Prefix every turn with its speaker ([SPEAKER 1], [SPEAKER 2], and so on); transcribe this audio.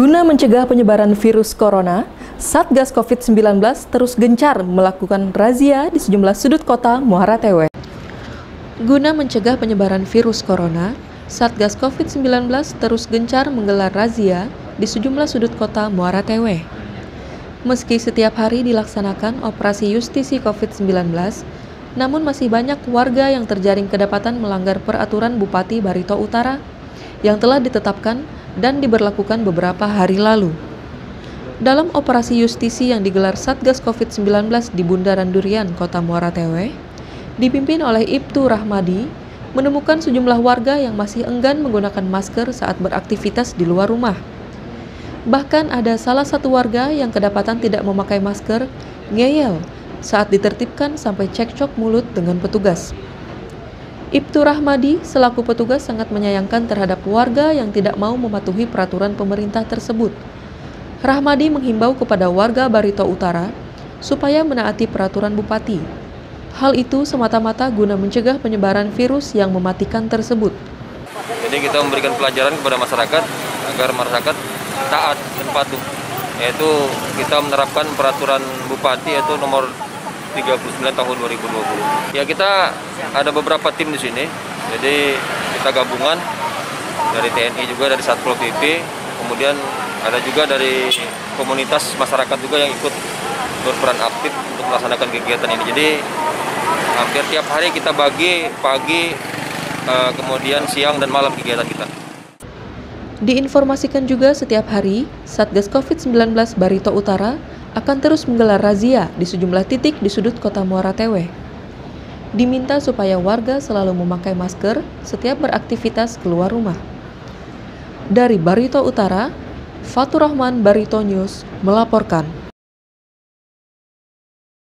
[SPEAKER 1] Guna mencegah penyebaran virus corona, Satgas COVID-19 terus gencar melakukan razia di sejumlah sudut kota Muara Tewe. Guna mencegah penyebaran virus corona, Satgas COVID-19 terus gencar menggelar razia di sejumlah sudut kota Muara Tewe. Meski setiap hari dilaksanakan operasi justisi COVID-19, namun masih banyak warga yang terjaring kedapatan melanggar peraturan Bupati Barito Utara yang telah ditetapkan dan diberlakukan beberapa hari lalu. Dalam operasi justisi yang digelar Satgas COVID-19 di Bundaran Durian, Kota Muara Tewe, dipimpin oleh Ibtu Rahmadi, menemukan sejumlah warga yang masih enggan menggunakan masker saat beraktivitas di luar rumah. Bahkan ada salah satu warga yang kedapatan tidak memakai masker, ngeyel saat ditertibkan sampai cekcok mulut dengan petugas. Ibtu Rahmadi selaku petugas sangat menyayangkan terhadap warga yang tidak mau mematuhi peraturan pemerintah tersebut. Rahmadi menghimbau kepada warga Barito Utara supaya menaati peraturan bupati. Hal itu semata-mata guna mencegah penyebaran virus yang mematikan tersebut.
[SPEAKER 2] Jadi kita memberikan pelajaran kepada masyarakat agar masyarakat taat dan patuh. Yaitu kita menerapkan peraturan bupati yaitu nomor 39 tahun 2020. Ya kita ada beberapa tim di sini. Jadi kita gabungan dari TNI juga dari Satpol PP, kemudian ada juga dari komunitas masyarakat juga yang ikut berperan aktif untuk melaksanakan kegiatan ini. Jadi hampir tiap hari kita bagi pagi, eh, kemudian siang dan malam kegiatan kita.
[SPEAKER 1] Diinformasikan juga setiap hari, Satgas COVID-19 Barito Utara akan terus menggelar razia di sejumlah titik di sudut kota Muara Tewe. Diminta supaya warga selalu memakai masker setiap beraktivitas keluar rumah. Dari Barito Utara, Fatur Rahman Barito News melaporkan.